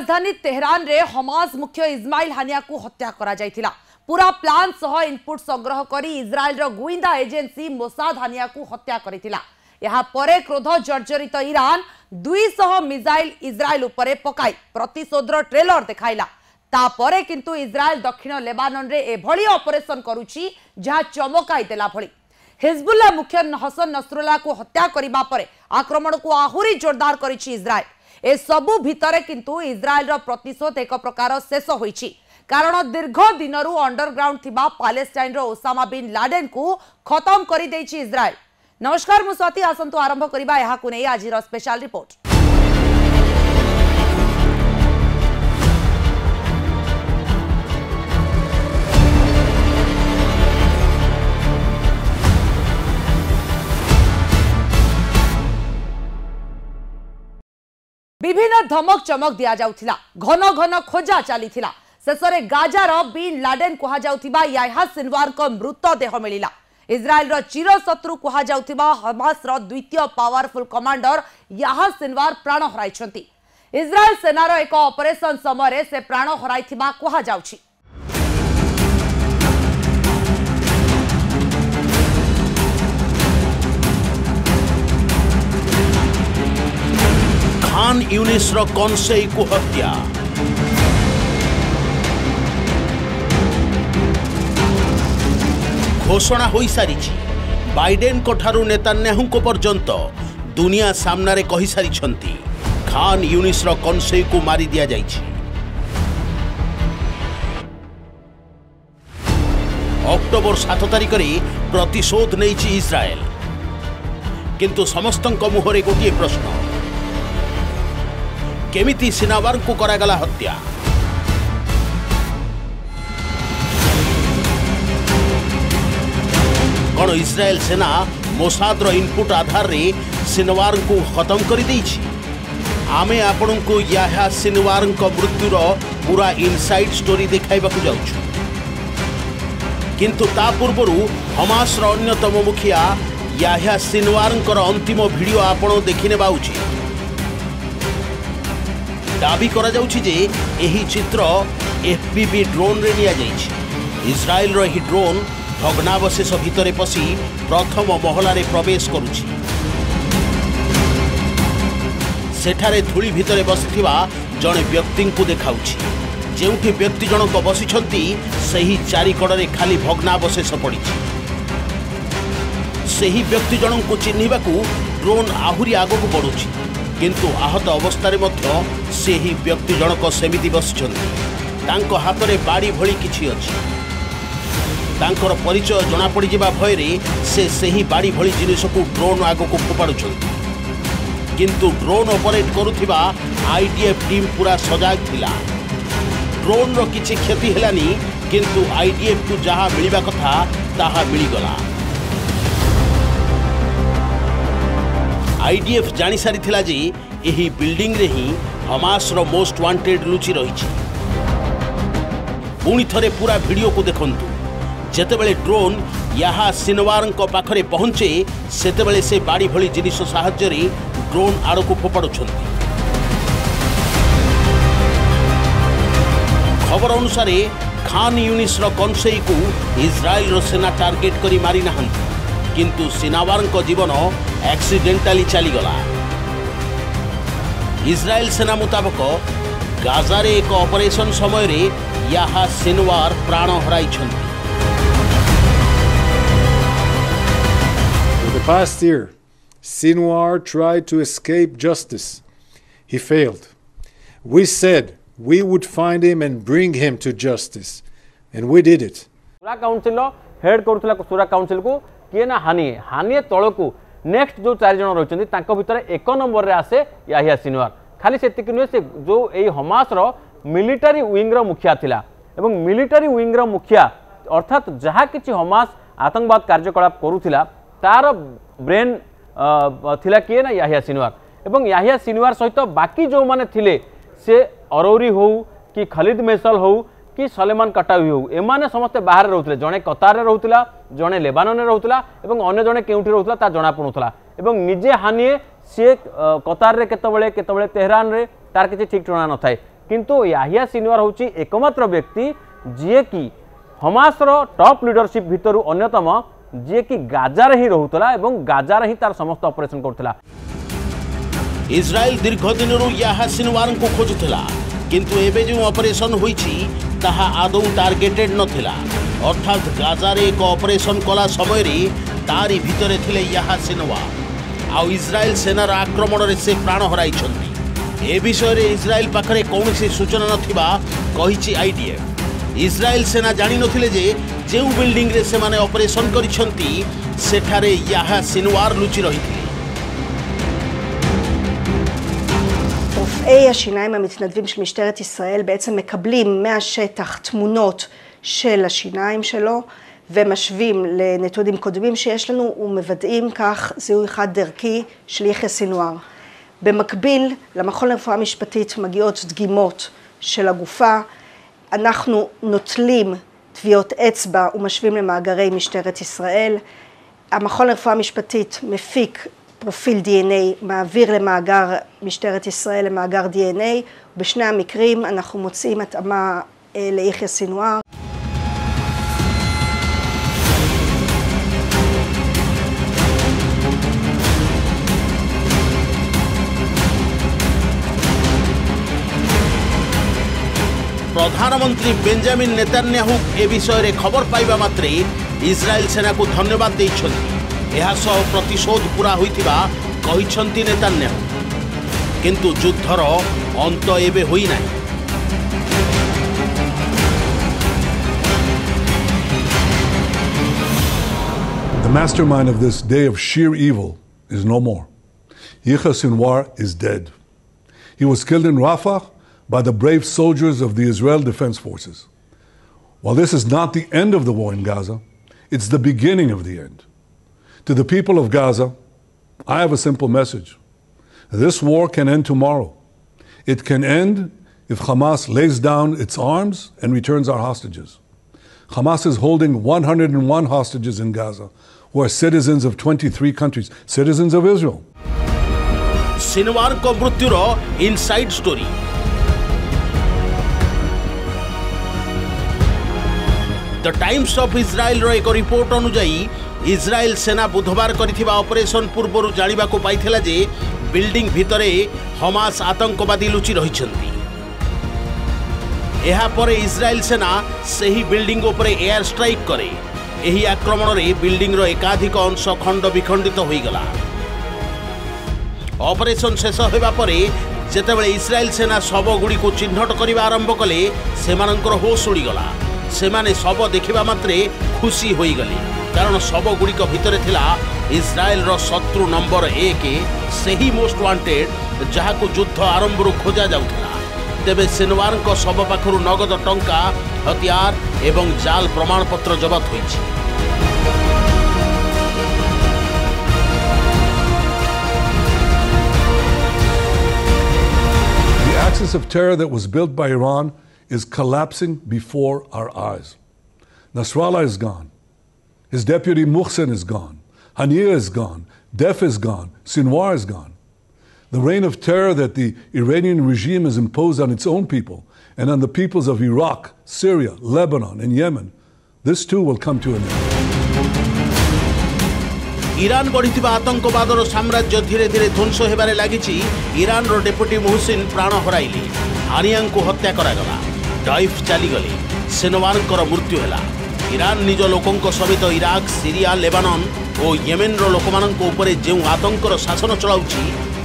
রাজধানী তেহরানরে হমাস মুখ্য ইসমাইল হানিয়াকু হত্যা করা যাইতিলা পুরা প্লান সহ ইনপুট সংগ্রহ করে ইসরায়েলর গোয়েন্দা এজেন্সি মোসাদ হানিয়াকু হত্যা করেছিলা এরপরে ক্রোধ জর্জরিত ইরান দুইশহ মিজাইল ইসরায়েল উপরে পকাই প্রতিশোধর ট্রেলর দেখাইলা তাপরে কিন্তু ইসরায়েল দক্ষিণ লেবাননরে এভাবে অপরেসন করুছি যা চমকাই দেলা ভি হিজবুল্লা মুখ্য হসন নসরুল্লাহু হত্যা করা পরে আক্রমণকু আহুরি জোরদার করেছে ইসরায়েল ଏସବୁ ଭିତରେ କିନ୍ତୁ ଇସ୍ରାଏଲର ପ୍ରତିଶୋଧ ଏକ ପ୍ରକାର ଶେଷ ହୋଇଛି କାରଣ ଦୀର୍ଘ ଦିନରୁ ଅଣ୍ଡରଗ୍ରାଉଣ୍ଡ ଥିବା ପାଲେଷ୍ଟାଇନର ଓସାମା ବିନ୍ ଲାଡେନକୁ ଖତମ କରିଦେଇଛି ଇସ୍ରାଏଲ ନମସ୍କାର ମୁଁ ସ୍ୱାତି ଆସନ୍ତୁ ଆରମ୍ଭ କରିବା ଏହାକୁ ନେଇ ଆଜିର ସ୍ପେଶାଲ ରିପୋର୍ଟ বিভিন্ন ধমক চমক দিয়া যাউথিলা ঘন ঘন খোঁজা চালিথিলা ଶେଷରେ ଗାଜାର ବିନ୍ ଲାଡେନ୍ କୁହାଯାଉଥିବା ୟାହା ସିନୱାରଙ୍କ ମୃତଦେହ ମିଳିଲା ଇସ୍ରାଏଲର ଚିରଶତ୍ରୁ କୁହାଯାଉଥିବା ହମାସର ଦ୍ୱିତୀୟ ପାୱାରଫୁଲ୍ କମାଣ୍ଡର ୟାହା ସିନୱାର ପ୍ରାଣ ହରାଇଛନ୍ତି ଇସ୍ରାଏଲ ସେନାର ଏକ ଅପରେସନ ସମୟରେ ସେ ପ୍ରାଣ ହରାଇଥିବା କୁହାଯାଉଛି ଖାନ୍ ୟୁନିସ୍ର କନସେଇକୁ ହତ୍ୟା ଘୋଷଣା ହୋଇସାରିଛି ବାଇଡେନ୍ଙ୍କଠାରୁ ନେତାନ୍ୟାହୁଙ୍କ ପର୍ଯ୍ୟନ୍ତ ଦୁନିଆ ସାମ୍ନାରେ କହିସାରିଛନ୍ତି ଖାନ୍ ୟୁନିସ୍ର କନସେଇକୁ ମାରି ଦିଆଯାଇଛି ଅକ୍ଟୋବର ସାତ ତାରିଖରେ ପ୍ରତିଶୋଧ ନେଇଛି ଇସ୍ରାଏଲ କିନ୍ତୁ ସମସ୍ତଙ୍କ ମୁହଁରେ ଗୋଟିଏ ପ୍ରଶ୍ନ केमी सिनावर को करा हत्या कौन इज्राएल सेना मोसाद्र इनपुट आधार रे सिनवार को खत्म कर आम आपण को यह सिनवार मृत्युर पूरा इनसाइड स्टोरी देखा जाऊ किंतु ता पूर्व हमास अन्यतम मुखिया याह्या सिनवार अंतिम भिड आपण देखने उचित দাবি କରାଯାଉଛି ଯେ ଏହି ଚିତ୍ର ଏଫ୍ପିଭି ଡ୍ରୋନ୍ରେ ନିଆଯାଇଛି ଇସ୍ରାଏଲ୍ର ଏହି ଡ୍ରୋନ୍ ଭଗ୍ନାବଶେଷ ଭିତରେ ପଶି ପ୍ରଥମ ମହଲାରେ ପ୍ରବେଶ କରୁଛି ସେଠାରେ ଧୂଳି ଭିତରେ ବସିଥିବା ଜଣେ ବ୍ୟକ୍ତିଙ୍କୁ ଦେଖାଉଛି ଯେଉଁଠି ବ୍ୟକ୍ତି ଜଣକ ବସିଛନ୍ତି ସେହି ଚାରିକଡ଼ରେ ଖାଲି ଭଗ୍ନାବଶେଷ ପଡ଼ିଛି ସେହି ବ୍ୟକ୍ତି ଜଣଙ୍କୁ ଚିହ୍ନିବାକୁ ଡ୍ରୋନ୍ ଆହୁରି ଆଗକୁ ବଢ଼ୁଛି କିନ୍ତୁ ଆହତ ଅବସ୍ଥାରେ ମଧ୍ୟ ସେହି ବ୍ୟକ୍ତି ଜଣକ ସେମିତି ବସିଛନ୍ତି ତାଙ୍କ ହାତରେ ବାଡ଼ି ଭଳି କିଛି ଅଛି ତାଙ୍କର ପରିଚୟ ଜଣାପଡ଼ିଯିବା ଭୟରେ ସେ ସେହି ବାଡ଼ି ଭଳି ଜିନିଷକୁ ଡ୍ରୋନ୍ ଆଗକୁ ଫୋପାଡ଼ୁଛନ୍ତି କିନ୍ତୁ ଡ୍ରୋନ୍ ଅପରେଟ୍ କରୁଥିବା ଆଇଡିଏଫ୍ ଟିମ୍ ପୁରା ସଜାଗ ଥିଲା ଡ୍ରୋନ୍ର କିଛି କ୍ଷତି ହେଲାନି କିନ୍ତୁ ଆଇଡିଏଫ୍କୁ ଯାହା ମିଳିବା କଥା ତାହା ମିଳିଗଲା আইডিএফ জাঁসারি যে এই বিল্ডিংরে হি হমাসর মোস্ট ওয়ান্টেড লুচি রয়েছে পুঁ থে পুরা ভিডিও কু দেখন্তু যেতবে ড্রোন ইহা সিনওয়ার পাখে পৌঁছে সেতবে সে বাড়ি ভি জিনিস সাহায্যের ড্রোন আড়ক ফোপাড়ুচ্ছেন খবর অনুসারে খান ইউনিসর কনসেইকু ইসরায়েলর সেনা টার্গেট করে মারি না কিন্তু সিনাওয়ারঙ্ জীবন ଆକ୍ସିଡେଣ୍ଟାଲି ଚାଲିଗଲା ଇସ୍ରାଏଲ ସେନା ମୁତାବକ ଗାଜାରେ ଏକ ଅପରେସନ୍ ସମୟରେ ୟାହା ସିନୱାର ପ୍ରାଣ The past year, Sinwar tried to escape justice. He failed. We said we would find him and bring him to justice, and we did it. Shura Council head କରୁଥିଲା ସୁରା କାଉନସିଲକୁ କିଏ ନା ହାନିଏ next যে চারিজন রয়েছেন তাঁর ভিতরে এক নম্বরের আসে ইয়াহিয়া সিনওয়ার খালি সেতিকি নুহে সে যে এই হমাসর মিলিটারি উইংর মুখিয়া লা এবং মিলিটারি উইংর মুখিয়া অর্থাৎ যা কিছু হমাস আতঙ্কবাদ কার্যকলাপ করুলা তার ব্রেন লা কি না ইয়াহিয়া সিনওয়ার এবং ইয়াহিয়া সিনওয়ার সহ বাকি যে সে অরৌরি হো কি খলিদ মেসল হো କି ସଲେମାନ କଟାୱି ହେଉ ଏମାନେ ସମସ୍ତେ ବାହାରେ ରହୁଥିଲେ ଜଣେ କତାରରେ ରହୁଥିଲା ଜଣେ ଲେବାନନରେ ରହୁଥିଲା ଏବଂ ଅନ୍ୟ ଜଣେ କେଉଁଠି ରହୁଥିଲା ତାହା ଜଣାପଡ଼ୁଥିଲା ଏବଂ ନିଜେ ହାନିଏ ସିଏ କତାରରେ କେତେବେଳେ କେତେବେଳେ ତେହେରାନରେ ତାର କିଛି ଠିକ୍ ଠିକଣା ନଥାଏ କିନ୍ତୁ ୟାହିଆ ସିନିୱାର ହେଉଛି ଏକମାତ୍ର ବ୍ୟକ୍ତି ଯିଏକି ହମାସର ଟପ୍ ଲିଡରସିପ୍ ଭିତରୁ ଅନ୍ୟତମ ଯିଏକି ଗାଜାରେ ହିଁ ରହୁଥିଲା ଏବଂ ଗାଜାରେ ହିଁ ତାର ସମସ୍ତ ଅପରେସନ୍ କରୁଥିଲା ଇସ୍ରାଏଲ ଦୀର୍ଘ ଦିନରୁ ୟାହା ସିନିୱାରଙ୍କୁ ଖୋଜୁଥିଲା কিন্তু এবে যে অপরেসন হয়েছি তাহা আদৌ টার্গেটেড নথিলা অর্থাৎ গাজারে এক অপরেসন কলা সময় তারি ভিতরে থিলে ইহা সিনোয়া আউ ইসরায়েল সেনার আক্রমণের সে প্রাণ হরাইছেন এ বিষয়ে ইসরায়েল পাখে কৌশি সূচনা নথিবা কহিছি আইডিএফ ইসরায়েল সেনা জানি নথিলে যে যেউ সে সেমানে অপরেসন করিছন্তি সেঠারে ইয়াহা সিনওয়ার লুচি রহিথিলে רופאי השיניים המתנדבים של משטרת ישראל בעצם מקבלים מהשטח תמונות של השיניים שלו ומשווים לנתונים קודמים שיש לנו ומוודאים כך זיהוי חד דרכי של יחיא סינואר. במקביל למכון לרפואה משפטית מגיעות דגימות של הגופה, אנחנו נוטלים טביעות אצבע ומשווים למאגרי משטרת ישראל. המכון לרפואה משפטית מפיק פרופיל DNA מעביר למאגר משטרת ישראל, למאגר DNA. בשני המקרים אנחנו מוצאים התאמה אה, ליחיא סינואר. ପ୍ରଧାନମନ୍ତ୍ରୀ ବେଞ୍ଜାମିନ୍ ନେତାନ୍ୟାହୁ ଏ ବିଷୟରେ ଖବର ପାଇବା ମାତ୍ରେ ଇସ୍ରାଏଲ ସେନାକୁ ଧନ୍ୟବାଦ ଦେଇଛନ୍ତି ଏହାସହ ପ୍ରତିଶୋଧ ପୂରା ହୋଇଥିବା କହିଛନ୍ତି କିନ୍ତୁ ଯୁଦ୍ଧର ଅନ୍ତ ଏବେ ହୋଇନାହିଁ The mastermind of this day of sheer evil is no more. Yihya Sinwar is dead. He was killed in Rafah by the brave soldiers of the Israel Defense Forces. While this is not the end of the war in Gaza, it's the beginning of the end. To the people of Gaza, I have a simple message. This war can end tomorrow. It can end if Hamas lays down its arms and returns our hostages. Hamas is holding 101 hostages in Gaza who are citizens of 23 countries, citizens of Israel. inside story. The Times of Israel of ଇସ୍ରାଏଲ୍ର Israel সেনা বুধবার করা operation পূর্বর জাঁয়া পাই যে building ভিতরে হমাস আতঙ্কবাদী লুচি রয়েছেন এরপরে Israel সেনা সেই বিল্ডিং উপরে এয়ার স্ট্রাইক করে এই আক্রমণে বিল্ডিংর একাধিক অংশ খণ্ড বিখণ্ডিত হয়ে গলা অপরেসন শেষ হওয়া পরে যেতবে ইসরায়েল সেনা শবগুড়ি চিহ্নট করা আরম্ভ কলে সে হোশ উড়িগলা সে শব দেখা মাত্রে খুশি হয়ে গলে କାରଣ ଶବଗୁଡ଼ିକ ଭିତରେ ଥିଲା ଇସ୍ରାଏଲ୍ର ଶତ୍ରୁ ନମ୍ବର ଏକ ସେହି ମୋଷ୍ଟ ୱାଣ୍ଟେଡ୍ ଯାହାକୁ ଯୁଦ୍ଧ ଆରମ୍ଭରୁ ଖୋଜାଯାଉଥିଲା ତେବେ ସିନୱାରଙ୍କ ଶବ ପାଖରୁ ନଗଦ ଟଙ୍କା ହତିଆର ଏବଂ ଜାଲ ପ୍ରମାଣପତ୍ର ଜବତ ହୋଇଛି axis of terror that was built by Iran is collapsing before our eyes. Nasrallah is gone. His deputy Muhsin is gone. Hanir is gone. Def is gone. Sinwar is gone. The reign of terror that the Iranian regime has imposed on its own people and on the peoples of Iraq, Syria, Lebanon, and Yemen, this too will come to an end. Iran ଗଢ଼ିଥିବା ଆତଙ୍କବାଦର ସାମ୍ରାଜ୍ୟ ଧୀରେ ଧୀରେ ଧ୍ୱଂସ ହେବାରେ ଲାଗିଛି ଇରାନର deputy ମୁହସିନ ପ୍ରାଣ ହରାଇଲେ ହାରିଆଙ୍କୁ ହତ୍ୟା କରାଗଲା ଡାଇଫ୍ ଚାଲିଗଲେ ସେନୱାନଙ୍କର ମୃତ୍ୟୁ ହେଲା ଇରାନ ନିଜ ଲୋକଙ୍କ ସମେତ ଇରାକ ସିରିଆ ଲେବାନନ ଓ ୟେମେନର ଲୋକମାନଙ୍କ ଉପରେ ଯେଉଁ ଆତଙ୍କର ଶାସନ ଚଳାଉଛି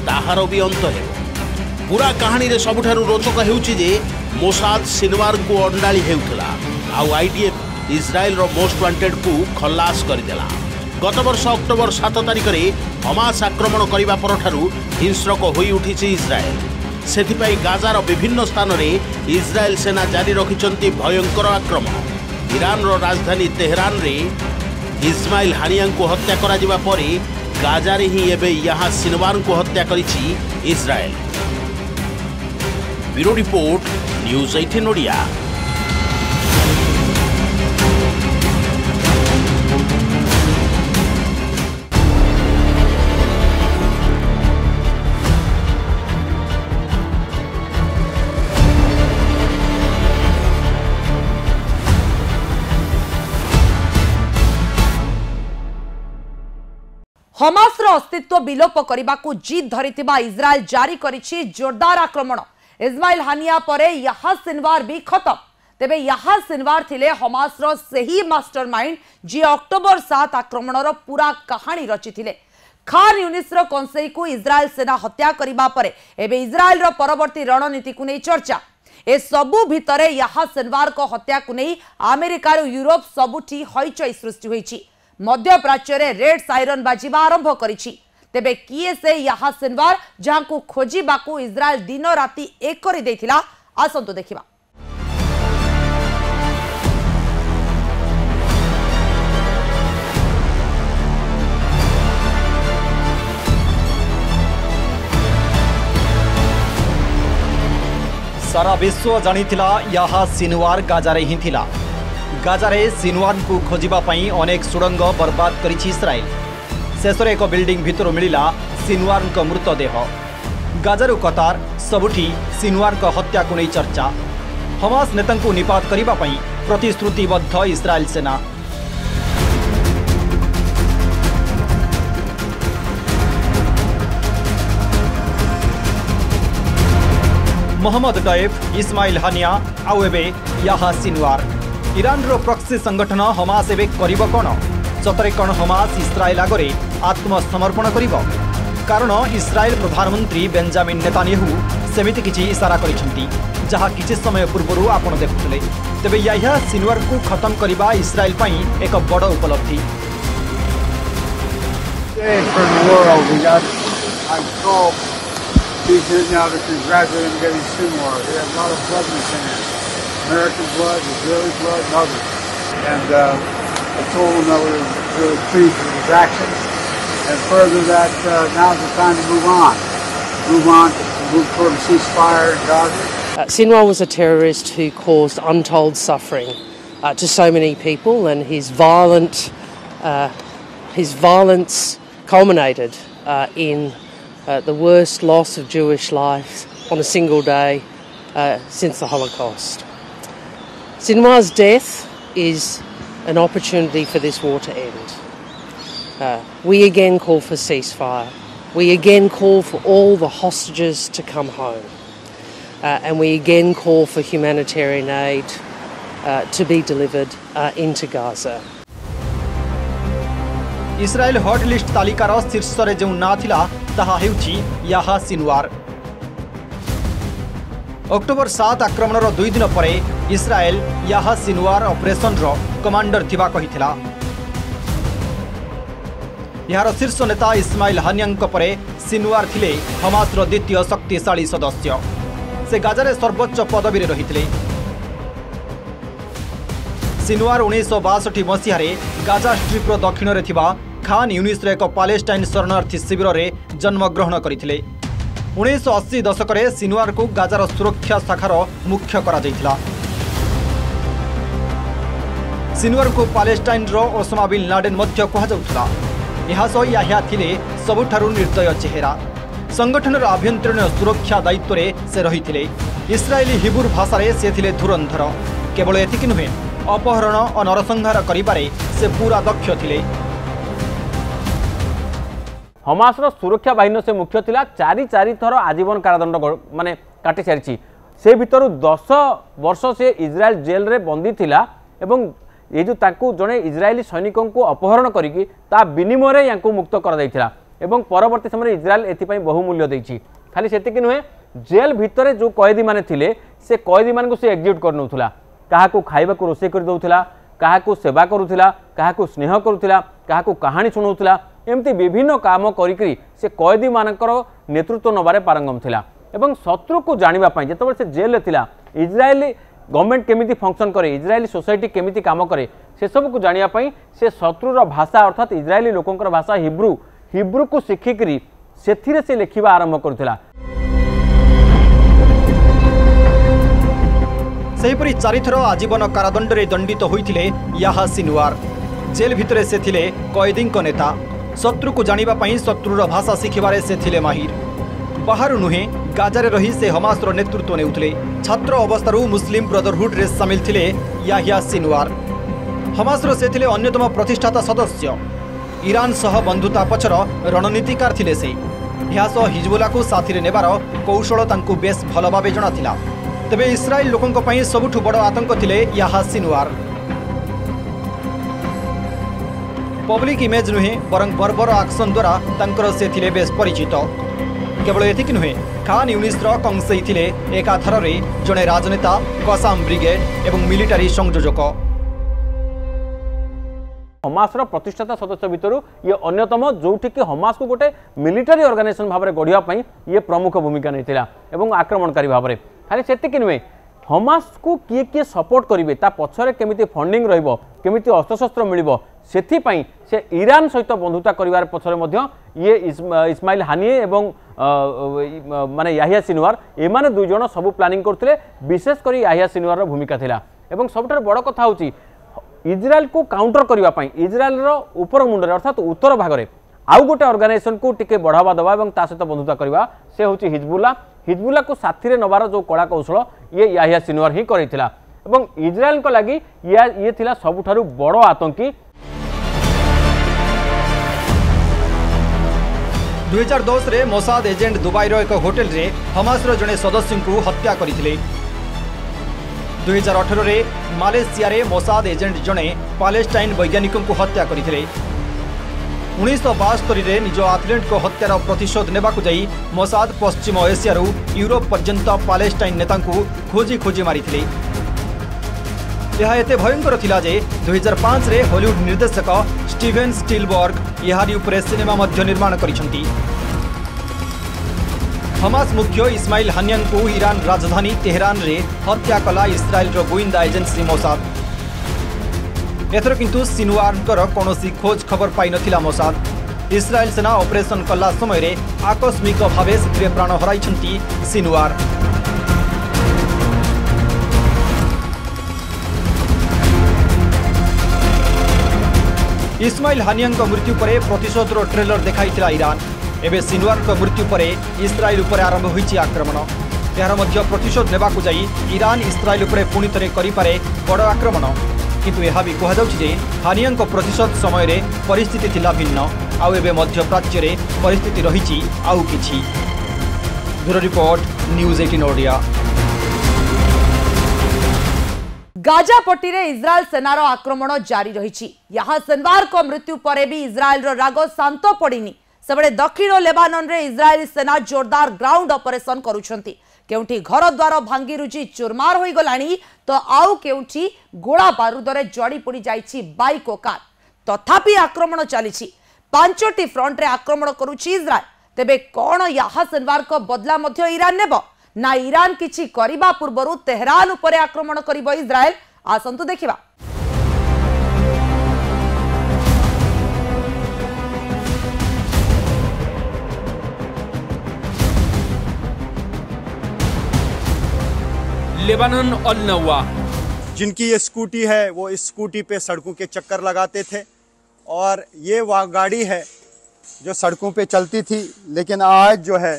ତାହାର ବି ଅନ୍ତ ହେବ ପୁରା କାହାଣୀରେ ସବୁଠାରୁ ରୋଚକ ହେଉଛି ଯେ ମୋସାଦ ସିନୱାରଙ୍କୁ ଅଣ୍ଡାଳି ହେଉଥିଲା ଆଉ ଆଇଡିଏଫ୍ ଇସ୍ରାଏଲର ମୋଷ୍ଟ ୱାଣ୍ଟେଡ୍କୁ ଖଲାସ କରିଦେଲା ଗତବର୍ଷ ଅକ୍ଟୋବର ସାତ ତାରିଖରେ ହମାସ ଆକ୍ରମଣ କରିବା ପରଠାରୁ ହିଂସ୍ରକ ହୋଇଉଠିଛି ଇସ୍ରାଏଲ ସେଥିପାଇଁ ଗାଜାର ବିଭିନ୍ନ ସ୍ଥାନରେ ଇସ୍ରାଏଲ ସେନା ଜାରି ରଖିଛନ୍ତି ଭୟଙ୍କର ଆକ୍ରମଣ ଇରାନର ରାଜଧାନୀ ତେହେରାନରେ ଇସ୍ମାଇଲ ହାନିଆଙ୍କୁ ହତ୍ୟା କରାଯିବା ପରେ ଗାଜାରେ ହିଁ ଏବେ ୟାହା ସିନୱାରଙ୍କୁ ହତ୍ୟା କରିଛି Israel bureau report news eighteen Odia ହମାସର ଅସ୍ତିତ୍ୱ ବିଲୋପ କରିବାକୁ ଜିଦ୍ ଧରିଥିବା ଇସ୍ରାଏଲ ଜାରି କରିଛି ଜୋରଦାର ଆକ୍ରମଣ ଇସ୍ମାଇଲ ହାନିଆ ପରେ ୟାହା ସିନୱାର ବି ଖତମ ତେବେ ୟାହା ସିନୱାର ଥିଲେ ହମାସର ସେହି ମାଷ୍ଟର ମାଇଣ୍ଡ ଯିଏ ଅକ୍ଟୋବର ସାତ ଆକ୍ରମଣର ପୁରା କାହାଣୀ ରଚିଥିଲେ ଖାନ୍ ୟୁନିସ୍ର କଂସେଇକୁ ଇସ୍ରାଏଲ ସେନା ହତ୍ୟା କରିବା ପରେ ଏବେ ଇସ୍ରାଏଲର ପରବର୍ତ୍ତୀ ରଣନୀତିକୁ ନେଇ ଚର୍ଚ୍ଚା ଏସବୁ ଭିତରେ ୟାହା ସିନୱାରଙ୍କ ହତ୍ୟାକୁ ନେଇ ଆମେରିକାରୁ ୟୁରୋପ ସବୁଠି ହଇଚଇ ସୃଷ୍ଟି ହୋଇଛି ମଧ୍ୟପ୍ରାଚ୍ୟରେ ରେଡ୍ ସାଇରନ୍ ବାଜିବା ଆରମ୍ଭ କରିଛି ତେବେ କିଏ ସେ ୟାହା ସିନୱାର ଯାହାଙ୍କୁ ଖୋଜିବାକୁ ଇସ୍ରାଏଲ ଦିନ ରାତି ଏକ କରିଦେଇଥିଲା ଆସନ୍ତୁ ଦେଖିବା सारा विश्व जानी याहा सिनवार गाजार ही थिला गाजारे सिनवान को खोजापी अनेक सुड़ंग बर्बाद कर इस्राएल शेष एक बिल्डिंग भितर मिलला सिनवार मृतदेह गाजारू कतार सबुठी सिनवार हत्या को नहीं चर्चा हमास नेता निपात करने प्रतिश्रुतिबद्ध इस्राएल सेना मोहम्मद डैफ इस्माइल हानिया आउ एवे यहा सिनवार ଇରାନର ପ୍ରକ୍ସି ସଂଗଠନ ହମାସ ଏବେ କରିବ କ'ଣ ସତରେ କ'ଣ ହମାସ ଇସ୍ରାଏଲ ଆଗରେ ଆତ୍ମସମର୍ପଣ କରିବ କାରଣ ଇସ୍ରାଏଲ ପ୍ରଧାନମନ୍ତ୍ରୀ ବେଞ୍ଜାମିନ୍ ନେତାନ୍ୟାହୁ ସେମିତି କିଛି ଇସାରା କରିଛନ୍ତି ଯାହା କିଛି ସମୟ ପୂର୍ବରୁ ଆପଣ ଦେଖୁଥିଲେ ତେବେ ୟାହିଆ ସିନୱାରକୁ ଖତମ କରିବା ଇସ୍ରାଏଲ ପାଇଁ ଏକ ବଡ଼ ଉପଲବ୍ଧି He's now to congratulate him getting Seymour. He had a lot of blood in his hands. American blood, Israeli blood, and others. And uh, I told them that we were really pleased with his actions, and further that uh, now's the time to move on, move on, to move toward a ceasefire in Gaza. Uh, Sinwar was a terrorist who caused untold suffering uh, to so many people, and his violent, uh, his violence culminated uh, in uh, the worst loss of Jewish life on a single day uh, since the Holocaust. Sinwa's death is an opportunity for this war to end. Uh, we again call for ceasefire. We again call for all the hostages to come home. Uh, and we again call for humanitarian aid uh, to be delivered uh, into Gaza. Israel hit list ତାଲିକାର ଶୀର୍ଷରେ ଯେଉଁ ନାଁ ଥିଲା ତାହା ହେଉଛି ୟାହା Sinwar October ସାତ ଆକ୍ରମଣର ଦୁଇ ଦିନ ପରେ ଇସ୍ରାଏଲ ୟାହା ସିନୱାର ଅପରେସନର କମାଣ୍ଡର ଥିବା କହିଥିଲା ଏହାର ଶୀର୍ଷ ନେତା ଇସ୍ମାଇଲ୍ ହାନିଆଙ୍କ ପରେ ସିନୱାର ଥିଲେ ହମାସର ଦ୍ୱିତୀୟ ଶକ୍ତିଶାଳୀ ସଦସ୍ୟ ସେ ଗାଜାରେ ସର୍ବୋଚ୍ଚ ପଦବୀରେ ରହିଥିଲେ ସିନୱାର ଉଣେଇଶହ ବାଷଠି ମସିହାରେ ଗାଜା ଷ୍ଟ୍ରିପ୍ର ଦକ୍ଷିଣରେ ଥିବା ଖାନ୍ ୟୁନିସ୍ର ଏକ ପାଲେଷ୍ଟାଇନ୍ ଶରଣାର୍ଥୀ ଶିବିରରେ ଜନ୍ମଗ୍ରହଣ କରିଥିଲେ ଉଣେଇଶହ ଅଶୀ ଦଶକରେ ସିନୱାରକୁ ଗାଜାର ସୁରକ୍ଷା ଶାଖାର ମୁଖ୍ୟ କରାଯାଇଥିଲା ସିନୱାରଙ୍କୁ ପାଲେଷ୍ଟାଇନ୍ର ଓସାମା ବିନ୍ ଲାଡେନ୍ ମଧ୍ୟ କୁହାଯାଉଥିଲା ଏହା ସହ ୟାହିଆ ଥିଲେ ସବୁଠାରୁ ନିର୍ଦ୍ଦୟ ଚେହେରା ସଂଗଠନର ଆଭ୍ୟନ୍ତରୀଣ ସୁରକ୍ଷା ଦାୟିତ୍ୱରେ ସେ ରହିଥିଲେ ଇସ୍ରାଏଲି ହିବୁର ଭାଷାରେ ସେ ଥିଲେ ଧୁରନ୍ଧର କେବଳ ଏତିକି ନୁହେଁ ଅପହରଣ ଓ ନରସଂହାର କରିବାରେ ସେ ପୁରା ଦକ୍ଷ ଥିଲେ ହମାସର ସୁରକ୍ଷା ବାହିନୀର ସେ ମୁଖ୍ୟ ଥିଲା ଚାରି ଚାରିଥର ଆଜୀବନ କାରାଦଣ୍ଡ ମାନେ କାଟି ସାରିଛି ସେ ଭିତରୁ ଦଶ ବର୍ଷ ସେ ଇସ୍ରାଏଲ ଜେଲ୍ରେ ବନ୍ଦୀ ଥିଲା ଏବଂ ଏ ଯେଉଁ ତାଙ୍କୁ ଜଣେ ଇସ୍ରାଏଲି ସୈନିକଙ୍କୁ ଅପହରଣ କରିକି ତା ବିନିମୟରେ ୟାଙ୍କୁ ମୁକ୍ତ କରାଯାଇଥିଲା ଏବଂ ପରବର୍ତ୍ତୀ ସମୟରେ ଇସ୍ରାଏଲ ଏଥିପାଇଁ ବହୁ ମୂଲ୍ୟ ଦେଇଛି ଖାଲି ସେତିକି ନୁହେଁ ଜେଲ୍ ଭିତରେ ଯେଉଁ କଏଦୀମାନେ ଥିଲେ ସେ କଏଦୀମାନଙ୍କୁ ସେ ଏକ୍ଜିକ୍ୟୁଟ୍ କରିନେଉଥିଲା କାହାକୁ ଖାଇବାକୁ ରୋଷେଇ କରିଦେଉଥିଲା କାହାକୁ ସେବା କରୁଥିଲା କାହାକୁ ସ୍ନେହ କରୁଥିଲା କାହାକୁ କାହାଣୀ ଶୁଣାଉଥିଲା ଏମିତି ବିଭିନ୍ନ କାମ କରିକରି ସେ କଏଦୀମାନଙ୍କର ନେତୃତ୍ୱ ନେବାରେ ପାରଙ୍ଗମ ଥିଲା ଏବଂ ଶତ୍ରୁକୁ ଜାଣିବା ପାଇଁ ଯେତେବେଳେ ସେ ଜେଲ୍ରେ ଥିଲା ଇସ୍ରାଏଲି ଗଭର୍ଣ୍ଣମେଣ୍ଟ କେମିତି ଫଙ୍କସନ୍ କରେ ଇସ୍ରାଏଲ ସୋସାଇଟି କେମିତି କାମ କରେ ସେସବୁକୁ ଜାଣିବା ପାଇଁ ସେ ଶତ୍ରୁର ଭାଷା ଅର୍ଥାତ୍ ଇସ୍ରାଏଲି ଲୋକଙ୍କର ଭାଷା ହିବ୍ରୁ ହିବ୍ରୁକୁ ଶିଖିକରି ସେଥିରେ ସେ ଲେଖିବା ଆରମ୍ଭ କରୁଥିଲା ସେହିପରି ଚାରିଥର ଆଜୀବନ କାରାଦଣ୍ଡରେ ଦଣ୍ଡିତ ହୋଇଥିଲେ ୟାହା ସିନୁଆର ଜେଲ୍ ଭିତରେ ସେ ଥିଲେ କଏଦୀଙ୍କ ନେତା ଶତ୍ରୁକୁ ଜାଣିବା ପାଇଁ ଶତ୍ରୁର ଭାଷା ଶିଖିବାରେ ସେ ଥିଲେ ମାହିର ବାହାରୁ ନୁହେଁ ଗାଜାରେ ରହି ସେ ହମାସର ନେତୃତ୍ୱ ନେଉଥିଲେ ଛାତ୍ର ଅବସ୍ଥାରୁ ମୁସଲିମ୍ ବ୍ରଦରହୁଡ୍ରେ ସାମିଲ ଥିଲେ ୟାହିଆ ସିନୱାର ହମାସର ସେ ଥିଲେ ଅନ୍ୟତମ ପ୍ରତିଷ୍ଠାତା ସଦସ୍ୟ ଇରାନ ସହ ବନ୍ଧୁତା ପଛର ରଣନୀତିକାର ଥିଲେ ସେ ଏହା ସହ ହିଜବୁଲାକୁ ସାଥିରେ ନେବାର କୌଶଳ ତାଙ୍କୁ ବେଶ୍ ଭଲ ଭାବେ ଜଣାଥିଲା ତେବେ ଇସ୍ରାଏଲ ଲୋକଙ୍କ ପାଇଁ ସବୁଠୁ ବଡ଼ ଆତଙ୍କ ଥିଲେ ୟାହା ସିନୱାର ପବ୍ଲିକ ଇମେଜ୍ ନୁହେଁ ବରଂ ବର୍ବର ଆକ୍ସନ୍ ଦ୍ୱାରା ତାଙ୍କର ସେ ଥିଲେ ବେଶ୍ ପରିଚିତ କେବଳ ଏତିକି ନୁହେଁ ଖାନ୍ ୟୁନିସ୍ର କଂସେଇ ଥିଲେ ଏକାଥରରେ ଜଣେ ରାଜନେତା କସାମ ବ୍ରିଗେଡ୍ ଏବଂ ମିଲିଟାରୀ ସଂଯୋଜକ ହମାସର ପ୍ରତିଷ୍ଠାତା ସଦସ୍ୟ ଭିତରୁ ଇଏ ଅନ୍ୟତମ ଯେଉଁଠିକି ହମାସକୁ ଗୋଟେ ମିଲିଟାରୀ ଅର୍ଗାନାଇଜେସନ୍ ଭାବରେ ଗଢ଼ିବା ପାଇଁ ଇଏ ପ୍ରମୁଖ ଭୂମିକା ନେଇଥିଲା ଏବଂ ଆକ୍ରମଣକାରୀ ଭାବରେ ଖାଲି ସେତିକି ନୁହେଁ ହମାସକୁ କିଏ କିଏ ସପୋର୍ଟ କରିବେ ତା ପଛରେ କେମିତି ଫଣ୍ଡିଂ ରହିବ କେମିତି ଅସ୍ତ୍ରଶସ୍ତ୍ର ମିଳିବ ସେଥିପାଇଁ ସେ ଇରାନ ସହିତ ବନ୍ଧୁତା କରିବାର ପଛରେ ମଧ୍ୟ ইয়ে ইসমাইল হানিয়ে এবং মানে ইয়াহিয়া সিনওয়ার এমানে দুইজন সবু প্ল্যানিং করুলে বিশেষ করে ইয়াহিয়া সিনওয়ারর ভূমিকা লা এবং সবুঠার বড় কথা হচ্ছে ইজ্রায়েলকে কাউন্টর করা ইজ্রায়েলর উপর মুন্ডরে অর্থাৎ উত্তর ভাগরে আউ গোটে অর্গানাইজেসনকু টিকে বঢ়াবা দেওয়া এবং তা সহ বন্ধুতা করা সে হচ্ছে হিজবুল্লা হিজবুল্লাকে সাথে নেবার যে কলা কৌশল ইয়ে ইয়াহিয়া সিনওয়ার হি করে এবং ইজ্রায়েলক লাগি ইয়ে ইয়ে লা সবুঠার বড় আতঙ্কী ଦୁଇହଜାର ଦଶରେ ମୋସାଦ ଏଜେଣ୍ଟ ଦୁବାଇର ଏକ ହୋଟେଲରେ ହମାସର ଜଣେ ସଦସ୍ୟଙ୍କୁ ହତ୍ୟା କରିଥିଲେ ଦୁଇହଜାର ଅଠରରେ ମାଲେସିଆରେ ମୋସାଦ ଏଜେଣ୍ଟ ଜଣେ ପାଲେଷ୍ଟାଇନ୍ ବୈଜ୍ଞାନିକଙ୍କୁ ହତ୍ୟା କରିଥିଲେ ଉଣେଇଶହ ବାସ୍ତରୀରେ ନିଜ ଆଥଲେଟ୍ଙ୍କ ହତ୍ୟାର ପ୍ରତିଶୋଧ ନେବାକୁ ଯାଇ ମୋସାଦ ପଶ୍ଚିମ ଏସିଆରୁ ୟୁରୋପ ପର୍ଯ୍ୟନ୍ତ ପାଲେଷ୍ଟାଇନ୍ ନେତାଙ୍କୁ ଖୋଜି ଖୋଜି ମାରିଥିଲେ ଏହା ଏତେ ଭୟଙ୍କର ଥିଲା ଯେ ଦୁଇହଜାର ପାଞ୍ଚରେ ହଲିଉଡ୍ ନିର୍ଦ୍ଦେଶକ ଷ୍ଟିଭେନ୍ ଷ୍ଟିଲ୍ବର୍ଗ ଏହାରି ଉପରେ ସିନେମା ମଧ୍ୟ ନିର୍ମାଣ କରିଛନ୍ତି ହମାସ ମୁଖ୍ୟ ଇସ୍ମାଇଲ୍ ହାନିୟାନ୍ଙ୍କୁ ଇରାନ ରାଜଧାନୀ ତେହେରାନରେ ହତ୍ୟା କଲା ଇସ୍ରାଏଲ୍ର ଗୁଇନ୍ଦା ଏଜେନ୍ସି ମୋସାଦ ଏଥର କିନ୍ତୁ ସିନୱାରଙ୍କର କୌଣସି ଖୋଜ ଖବର ପାଇନଥିଲା ମୋସାଦ ଇସ୍ରାଏଲ୍ ସେନା ଅପରେସନ୍ କଲା ସମୟରେ ଆକସ୍ମିକ ଭାବେ ସେଥିରେ ପ୍ରାଣ ହରାଇଛନ୍ତି ସିନୱାର ইসমাইল হানিয়াঙ্ক মৃত্যু পরে প্রতিশোধর ট্রেলর দেখাই ইরান এবে সিনওয়ার মৃত্যু পরে ইসরায়েল উপরে আরম্ভ হয়েছে আক্রমণ এর মধ্য প্রতিশোধ নেওয়া যাই ইরান ইসরায়েল উপরে পুঁ থে করে বড় আক্রমণ কিন্তু ଏହା ବି যে ଯେ প্রতিশোধ ପ୍ରତିଶୋଧ পরিস্থিতি লা ভিন্ন ଭିନ୍ନ ଆଉ ଏବେ ମଧ୍ୟପ୍ରାଚ୍ୟରେ ପରିସ୍ଥିତି ରହିଛି ଆଉ କିଛି bureau report news eighteen Gaza ପଟିରେ Israel ସେନାର ଆକ୍ରମଣ ଜାରି ରହିଛି ଏହା ସେନବାରଙ୍କ ମୃତ୍ୟୁ ପରେ ବି ଇସ୍ରାଏଲର ରାଗ ଶାନ୍ତ ପଡ଼ିନି ସେବେଳେ ଦକ୍ଷିଣ ଲେବାନନରେ ଇସ୍ରାଏଲ ସେନା ଜୋରଦାର ଗ୍ରାଉଣ୍ଡ ଅପରେସନ କରୁଛନ୍ତି କେଉଁଠି ଘରଦ୍ୱାର ଭାଙ୍ଗି ରୁଜି ଚୁରମାର ହୋଇଗଲାଣି ତ ଆଉ କେଉଁଠି ଗୋଳା ବାରୁଦରେ ଜଳି ପୋଡ଼ି ଯାଇଛି ବାଇକ୍ ଓ କାର୍ ତଥାପି ଆକ୍ରମଣ ଚାଲିଛି ପାଞ୍ଚଟି ଫ୍ରଣ୍ଟରେ ଆକ୍ରମଣ କରୁଛି ଇସ୍ରାଏଲ ତେବେ କ'ଣ ୟାହା ସେନବାରଙ୍କ ବଦଲା ମଧ୍ୟ ଇରାନ ନେବ ना ईरान କିଛି କରିବା तेहरान ତେହରାନ आक्रमण ଆକ୍ରମଣ କରିବ ଇସ୍ରାଏଲ ଆସନ୍ତୁ ଦେଖିବା लेबनन और नवा जिनकी ये स्कूटी है वो इस स्कूटी पे सड़कों के चक्कर लगाते थे और ये वह गाड़ी है जो सड़कों पे चलती थी लेकिन आज जो है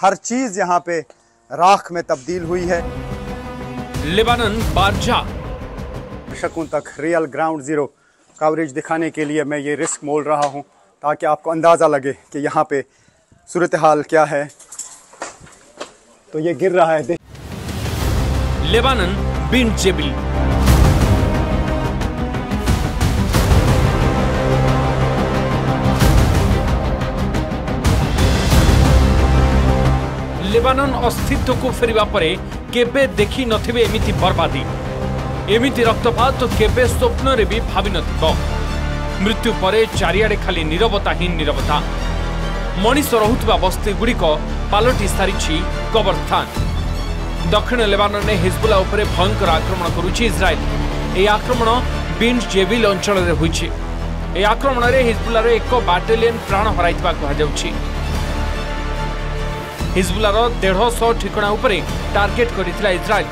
हर चीज़ यहाँ पे राख में तब्दील हुई है लेबानन बारजा दर्शकों तक रियल ग्राउंड ज़ीरो कवरेज दिखाने के लिए मैं ये रिस्क मोल रहा हूँ ताकि आपको अंदाज़ा लगे कि यहाँ पे सूरत हाल क्या है तो ये गिर रहा है लेबानन बिन जेबिल লেবানন অস্তিত্বকু ফেরা পরে কেবে দেখি নথিবে এমিতি বরবাদী এমিতি রক্তপাত কেবে স্বপ্নরে বি ভাবি নথিব মৃত্যু পরে চারিআড়ে খালি নিরবতা হি নিরবতা মনিষ রহুতবা বস্তি গুড়িক পালটি সারিছি কবরস্থান দক্ষিণ লেবাননে হিজবুলা উপরে ভয়ঙ্কর আক্রমণ করুছি ইসরায়েল এই আক্রমণ বিন্ড জেভিল অঞ্চলের হয়েছে এই আক্রমণে হিজবুলার এক বাটালিয়ন প্রাণ হরাইবা কুহযাচ্ছে हिजबुल्लार देढ़श ठिकना उपारगेट कर इज्राएल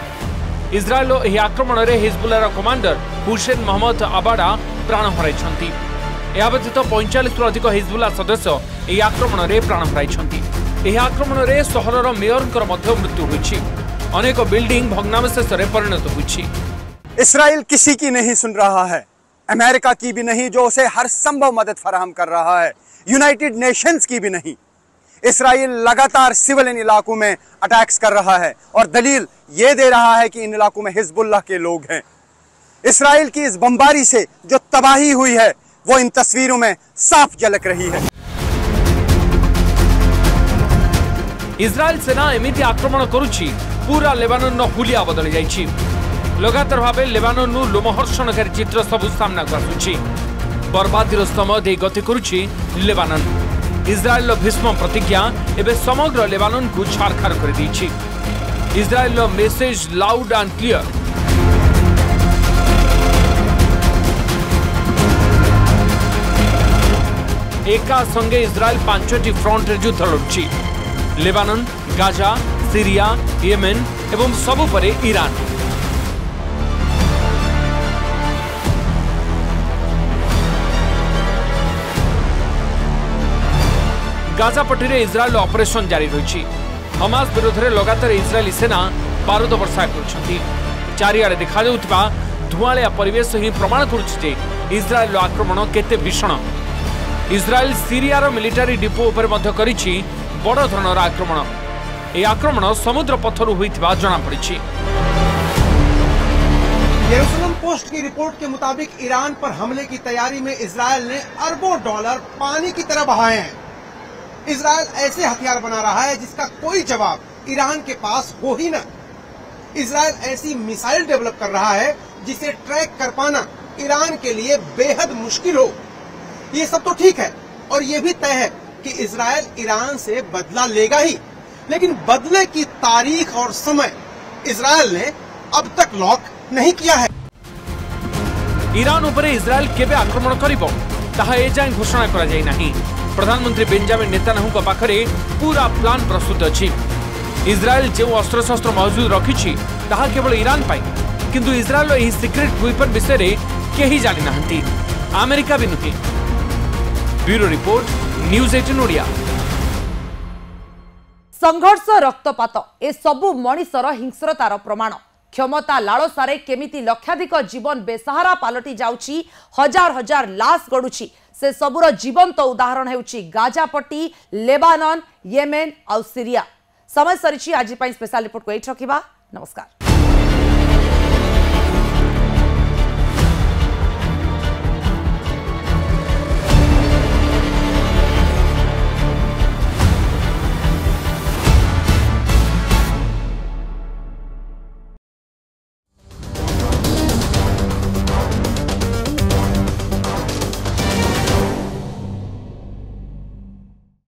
इज्राएल यह आक्रमण में हिजबुल्लार कमांडर हुसेन महम्मद आबाडा प्राण हर व्यतीत पैंचाश्रु अधिक हिजबुल्ला सदस्य यह आक्रमण में प्राण हर आक्रमण में सहर मेयर मृत्यु होनेक बिल्डिंग भग्नावशेष परिणत हो इसराइल किसी की नहीं सुन रहा है अमेरिका की भी नहीं जो उसे हर संभव मदद फराहम कर रहा है यूनाइटेड नेशंस की भी नहीं इसराइल लगातार सिविल इन इलाकों में अटैक्स कर रहा है और दलील ये दे रहा है कि इन इलाकों में हिजबुल्लाह के लोग हैं इसराइल की इस बमबारी से जो तबाही हुई है वो इन तस्वीरों में साफ झलक रही है इसराइल सेना एमती आक्रमण करुच्ची पूरा लेबानोन हुलिया बदली जाइए लगातार भाव लेबानोन लोमहर्षणकारी चित्र सबू सामना को आसूची बर्बादी समय दे गति करुच्ची लेबानन ইসরায়েল ভীষ্ম প্রতিজ্ঞা এবে সমগ্র লেবানন কু ছারখার করে দিয়েছি Israel message loud and clear একা সঙ্গে ইসরায়েল পাঁচটি ফ্রন্টের যুদ্ধ লড়ছি লেবানন গাজা সিরিয়া ইয়েমেন এবং সবুপরে ইরান গাজা পটিরে ইসরায়েল অপরেশন জারি রয়েছে হমাস বিরোধে লগাতার ইসরায়েলি সেনা বারুদ বর্ষা করছেন চারিআড়ে দেখা যাওয়া ধূয়াঁয়া পরিবেশ হি প্রমাণ করছে যে ইসরায়েল আক্রমণ কেতে ভীষণ ইসরায়েল সিরিয়ার মিলিটারি ডিপো উপরে মধ্য করেছি বড় ধরনের আক্রমণ এই আক্রমণ সমুদ্র পথর হয়েছে জনাপড়ি जेरूसलम पोस्ट की रिपोर्ट के मुताबिक ईरान पर हमले की तैयारी में इसराइल ने अरबों डॉलर पानी की तरह बहाए हैं इसराइल ऐसे हथियार बना रहा है जिसका कोई जवाब ईरान के पास हो ही ना इसराइल ऐसी मिसाइल डेवलप कर रहा है जिसे ट्रैक कर पाना ईरान के लिए बेहद मुश्किल हो ये सब तो ठीक है और ये भी तय है कि इसराइल ईरान से बदला लेगा ही लेकिन बदले की तारीख और समय इसराइल ने अब तक लॉक नहीं किया है ईरान उपरे इसराइल केवे आक्रमण करिबो ताहा ए घोषणा करा जाए नहीं ପ୍ରଧାନମନ୍ତ୍ରୀ ବେଞ୍ଜାମିନ୍ ନେତାନାହୁଙ୍କ ପାଖରେ ପୁରା ପ୍ଲାନ୍ ପ୍ରସ୍ତୁତ ଅଛି ଇସ୍ରାଏଲ୍ ଯେଉଁ ଅସ୍ତ୍ରଶସ୍ତ୍ର ମହଜୁଦ ରଖିଛି ତାହା କେବଳ ଇରାନ୍ ପାଇଁ କିନ୍ତୁ ଇସ୍ରାଏଲ୍ର ଏହି ସିକ୍ରେଟ୍ ୱେପନ୍ ବିଷୟରେ କେହି ଜାଣିନାହାନ୍ତି ଆମେରିକା ବି ନୁହେଁ bureau report news eighteen Odia ସଂଘର୍ଷ ରକ୍ତପାତ ଏସବୁ ମଣିଷର ହିଂସ୍ରତାର ପ୍ରମାଣ କ୍ଷମତା ଲାଳସାରେ କେମିତି ଲକ୍ଷାଧିକ ଜୀବନ ବେସାହାରା ପାଲଟି ଯାଉଛି ହଜାର ହଜାର ଲାଶ ଗଡ଼ୁଛି से सबुर जीवंत उदाहरण ହେଉଛି ଗାଜାପଟି ଲେବାନନ ୟେମେନ୍ ଆଉ ସିରିଆ ସମୟ ସରିଛି ଆଜି ପାଇଁ ସ୍ପେଶାଲ ରିପୋର୍ଟକୁ ଏଇଠି ରଖିବା ନମସ୍କାର